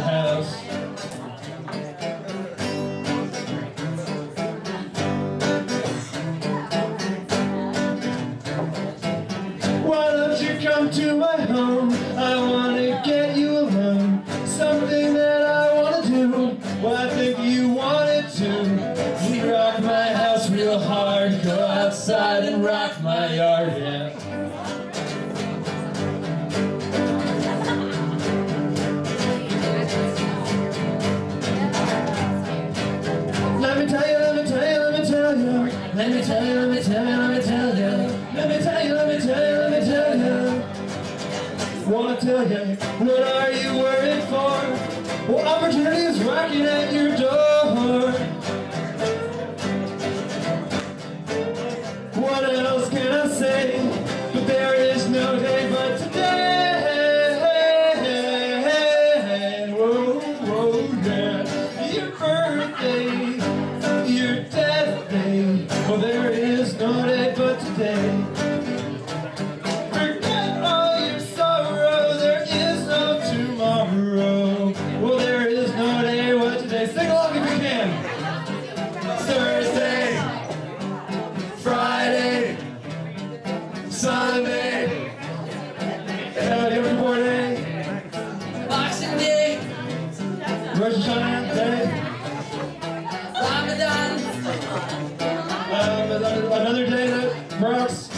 house. Why don't you come to my home? I want to get you alone. Something that I want to do. Well, I think you wanted to. We rock my house real hard. Go outside and rock my yard. Yeah. Let me tell you, let me tell you, let me tell you. Let me tell you, let me tell you, let me tell you. Wanna tell you, what are you worried for? Well, opportunity is knocking at your door. What else can I say? But there is no day but today. Whoa, whoa, yeah. Your birthday, is no day but today. Forget all your sorrow, there is no tomorrow. Well, there is no day but today. Sing along if you can. Thursday. Friday, Sunday, Kippur Day, Boxing Day, Rosh Hashanah another